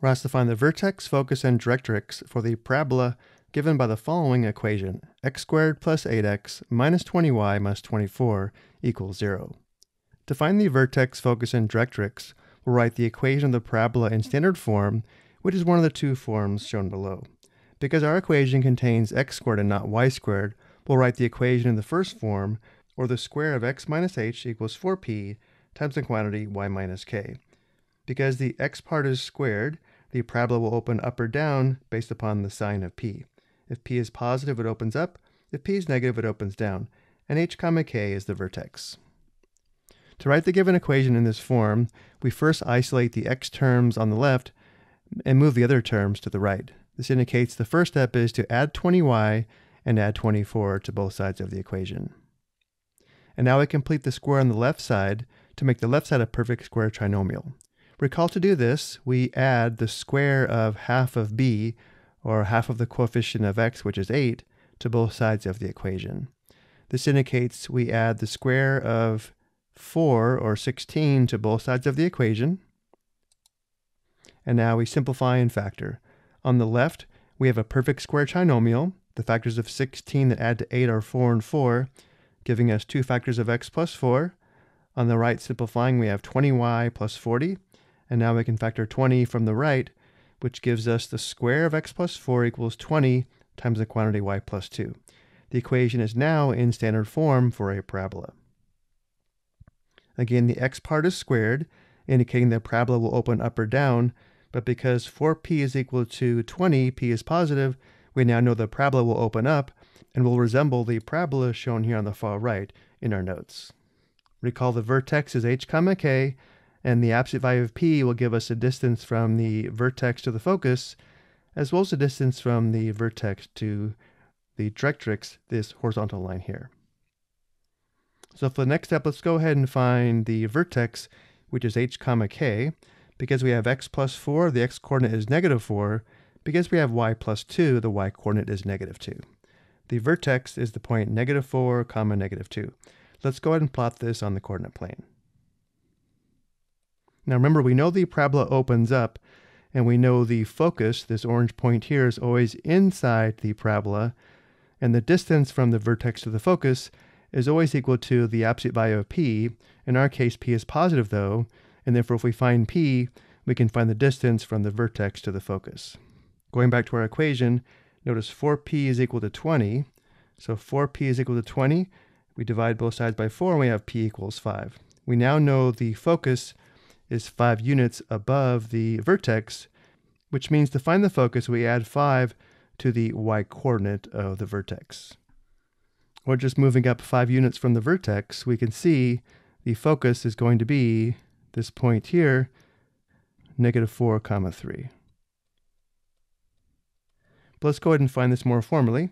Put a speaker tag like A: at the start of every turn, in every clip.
A: We're asked to find the vertex, focus, and directrix for the parabola given by the following equation, x squared plus 8x minus 20y minus 24 equals 0. To find the vertex, focus, and directrix, we'll write the equation of the parabola in standard form, which is one of the two forms shown below. Because our equation contains x squared and not y squared, we'll write the equation in the first form, or the square of x minus h equals 4p times the quantity y minus k. Because the x part is squared, the parabola will open up or down based upon the sign of p. If p is positive, it opens up. If p is negative, it opens down. And h comma k is the vertex. To write the given equation in this form, we first isolate the x terms on the left and move the other terms to the right. This indicates the first step is to add 20y and add 24 to both sides of the equation. And now we complete the square on the left side to make the left side a perfect square trinomial. Recall to do this, we add the square of half of b, or half of the coefficient of x, which is 8, to both sides of the equation. This indicates we add the square of 4, or 16, to both sides of the equation. And now we simplify and factor. On the left, we have a perfect square trinomial. The factors of 16 that add to 8 are 4 and 4, giving us two factors of x plus 4. On the right, simplifying, we have 20y plus 40. And now we can factor 20 from the right, which gives us the square of x plus 4 equals 20 times the quantity y plus 2. The equation is now in standard form for a parabola. Again, the x part is squared, indicating the parabola will open up or down, but because 4p is equal to 20, p is positive, we now know the parabola will open up and will resemble the parabola shown here on the far right in our notes. Recall the vertex is h comma k, and the absolute value of p will give us a distance from the vertex to the focus, as well as a distance from the vertex to the directrix, this horizontal line here. So for the next step, let's go ahead and find the vertex, which is h comma k. Because we have x plus 4, the x coordinate is negative 4. Because we have y plus 2, the y coordinate is negative 2. The vertex is the point negative 4 comma negative 2. Let's go ahead and plot this on the coordinate plane. Now remember, we know the parabola opens up, and we know the focus, this orange point here, is always inside the parabola, and the distance from the vertex to the focus is always equal to the absolute value of p. In our case, p is positive though, and therefore if we find p, we can find the distance from the vertex to the focus. Going back to our equation, notice 4p is equal to 20. So 4p is equal to 20. We divide both sides by 4 and we have p equals 5. We now know the focus is 5 units above the vertex, which means to find the focus, we add 5 to the y-coordinate of the vertex. Or just moving up 5 units from the vertex, we can see the focus is going to be this point here, negative 4 comma 3. But let's go ahead and find this more formally.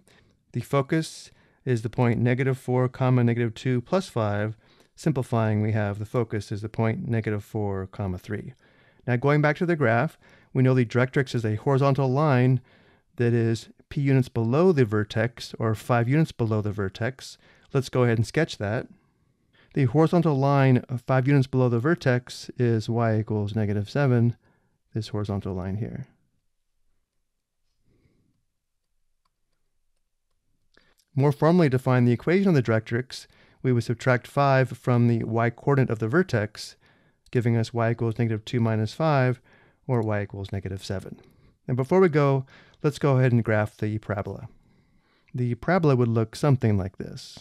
A: The focus is the point negative 4 comma negative 2 plus 5, Simplifying, we have the focus is the point negative 4 comma 3. Now going back to the graph, we know the directrix is a horizontal line that is p units below the vertex, or 5 units below the vertex. Let's go ahead and sketch that. The horizontal line of 5 units below the vertex is y equals negative 7, this horizontal line here. More formally define the equation of the directrix, we would subtract 5 from the y-coordinate of the vertex, giving us y equals negative 2 minus 5, or y equals negative 7. And before we go, let's go ahead and graph the parabola. The parabola would look something like this.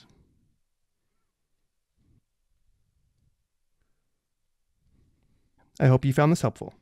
A: I hope you found this helpful.